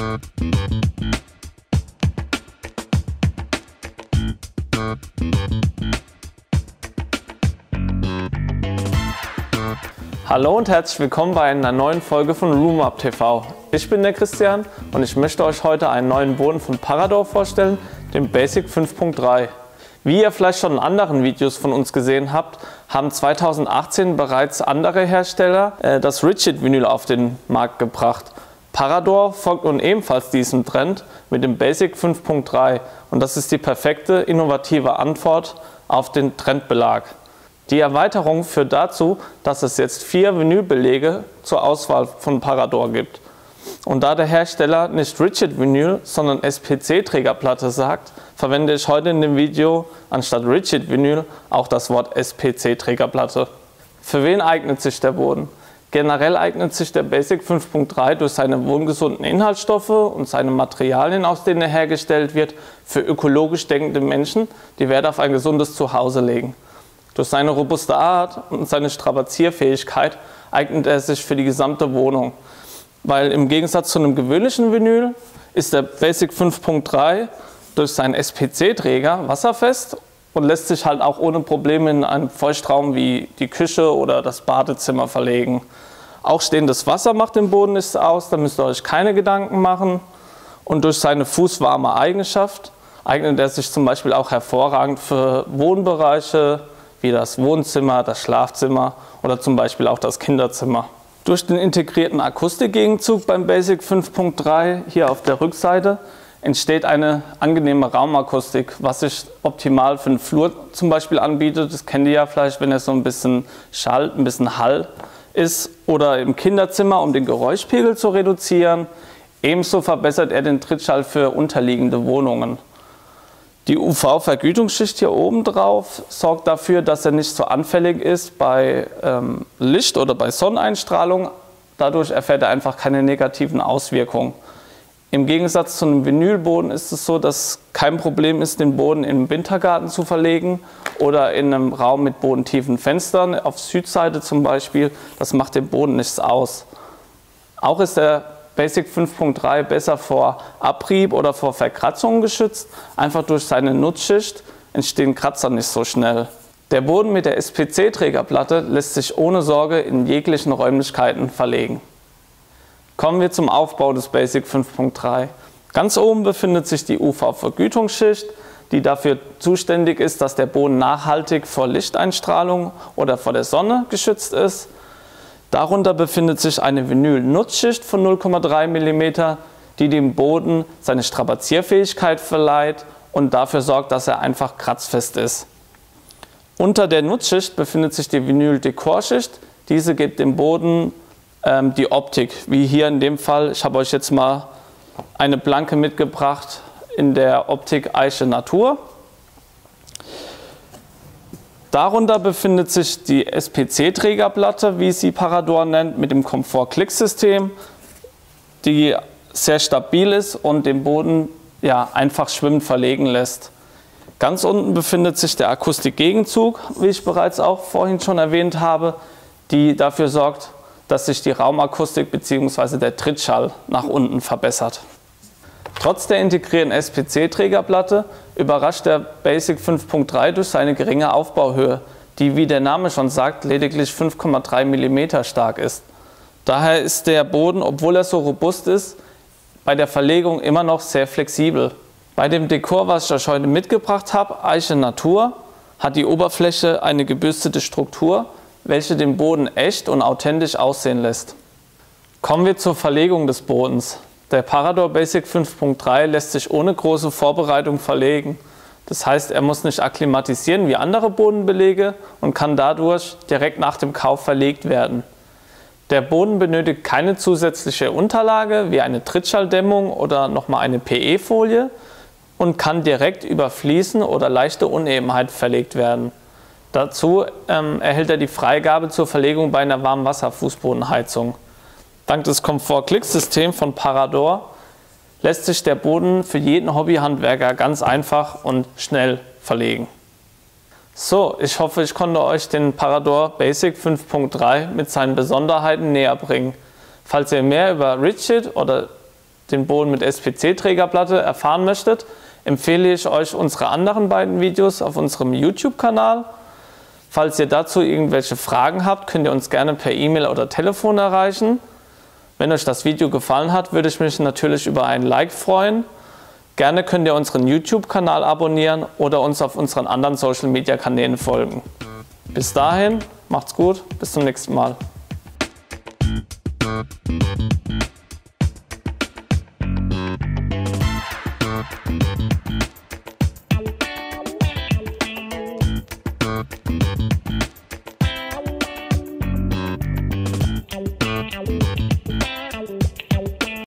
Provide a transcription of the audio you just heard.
Hallo und herzlich willkommen bei einer neuen Folge von RoomUp TV. Ich bin der Christian und ich möchte euch heute einen neuen Boden von Parador vorstellen, den Basic 5.3. Wie ihr vielleicht schon in anderen Videos von uns gesehen habt, haben 2018 bereits andere Hersteller äh, das Rigid Vinyl auf den Markt gebracht. Parador folgt nun ebenfalls diesem Trend mit dem Basic 5.3 und das ist die perfekte innovative Antwort auf den Trendbelag. Die Erweiterung führt dazu, dass es jetzt vier Vinylbelege zur Auswahl von Parador gibt. Und da der Hersteller nicht Rigid Vinyl, sondern SPC-Trägerplatte sagt, verwende ich heute in dem Video anstatt Rigid Vinyl auch das Wort SPC-Trägerplatte. Für wen eignet sich der Boden? Generell eignet sich der Basic 5.3 durch seine wohngesunden Inhaltsstoffe und seine Materialien, aus denen er hergestellt wird, für ökologisch denkende Menschen, die Wert auf ein gesundes Zuhause legen. Durch seine robuste Art und seine Strapazierfähigkeit eignet er sich für die gesamte Wohnung. Weil im Gegensatz zu einem gewöhnlichen Vinyl ist der Basic 5.3 durch seinen SPC-Träger wasserfest und lässt sich halt auch ohne Probleme in einen Feuchtraum wie die Küche oder das Badezimmer verlegen. Auch stehendes Wasser macht den Boden nichts aus, da müsst ihr euch keine Gedanken machen. Und durch seine fußwarme Eigenschaft eignet er sich zum Beispiel auch hervorragend für Wohnbereiche, wie das Wohnzimmer, das Schlafzimmer oder zum Beispiel auch das Kinderzimmer. Durch den integrierten Akustikgegenzug beim Basic 5.3 hier auf der Rückseite entsteht eine angenehme Raumakustik, was sich optimal für den Flur zum Beispiel anbietet. Das kennt ihr ja vielleicht, wenn er so ein bisschen Schall, ein bisschen Hall ist oder im Kinderzimmer, um den Geräuschpegel zu reduzieren. Ebenso verbessert er den Trittschall für unterliegende Wohnungen. Die UV-Vergütungsschicht hier oben drauf sorgt dafür, dass er nicht so anfällig ist bei ähm, Licht oder bei Sonneneinstrahlung. Dadurch erfährt er einfach keine negativen Auswirkungen. Im Gegensatz zu einem Vinylboden ist es so, dass kein Problem ist, den Boden im Wintergarten zu verlegen oder in einem Raum mit bodentiefen Fenstern, auf Südseite zum Beispiel. Das macht dem Boden nichts aus. Auch ist der Basic 5.3 besser vor Abrieb oder vor Verkratzungen geschützt. Einfach durch seine Nutzschicht entstehen Kratzer nicht so schnell. Der Boden mit der SPC-Trägerplatte lässt sich ohne Sorge in jeglichen Räumlichkeiten verlegen. Kommen wir zum Aufbau des Basic 5.3. Ganz oben befindet sich die UV-Vergütungsschicht, die dafür zuständig ist, dass der Boden nachhaltig vor Lichteinstrahlung oder vor der Sonne geschützt ist. Darunter befindet sich eine Vinyl-Nutzschicht von 0,3 mm, die dem Boden seine Strapazierfähigkeit verleiht und dafür sorgt, dass er einfach kratzfest ist. Unter der Nutzschicht befindet sich die Vinyl-Dekorschicht. Diese gibt dem Boden ähm, die Optik, wie hier in dem Fall. Ich habe euch jetzt mal eine Blanke mitgebracht in der Optik Eiche Natur. Darunter befindet sich die SPC-Trägerplatte, wie sie Parador nennt, mit dem Komfort-Klick-System, die sehr stabil ist und den Boden ja, einfach schwimmend verlegen lässt. Ganz unten befindet sich der Akustikgegenzug, wie ich bereits auch vorhin schon erwähnt habe, die dafür sorgt, dass sich die Raumakustik bzw. der Trittschall nach unten verbessert. Trotz der integrierten SPC-Trägerplatte überrascht der Basic 5.3 durch seine geringe Aufbauhöhe, die, wie der Name schon sagt, lediglich 5,3 mm stark ist. Daher ist der Boden, obwohl er so robust ist, bei der Verlegung immer noch sehr flexibel. Bei dem Dekor, was ich euch heute mitgebracht habe, Eiche Natur, hat die Oberfläche eine gebürstete Struktur, welche den Boden echt und authentisch aussehen lässt. Kommen wir zur Verlegung des Bodens. Der Parador Basic 5.3 lässt sich ohne große Vorbereitung verlegen. Das heißt, er muss nicht akklimatisieren wie andere Bodenbelege und kann dadurch direkt nach dem Kauf verlegt werden. Der Boden benötigt keine zusätzliche Unterlage wie eine Trittschalldämmung oder nochmal eine PE-Folie und kann direkt über Fliesen oder leichte Unebenheit verlegt werden. Dazu ähm, erhält er die Freigabe zur Verlegung bei einer Warmwasserfußbodenheizung. Dank des Komfort-Klick-Systems von Parador lässt sich der Boden für jeden Hobbyhandwerker ganz einfach und schnell verlegen. So, ich hoffe, ich konnte euch den Parador Basic 5.3 mit seinen Besonderheiten näher bringen. Falls ihr mehr über Rigid oder den Boden mit SPC-Trägerplatte erfahren möchtet, empfehle ich euch unsere anderen beiden Videos auf unserem YouTube-Kanal. Falls ihr dazu irgendwelche Fragen habt, könnt ihr uns gerne per E-Mail oder Telefon erreichen. Wenn euch das Video gefallen hat, würde ich mich natürlich über ein Like freuen. Gerne könnt ihr unseren YouTube-Kanal abonnieren oder uns auf unseren anderen Social-Media-Kanälen folgen. Bis dahin, macht's gut, bis zum nächsten Mal.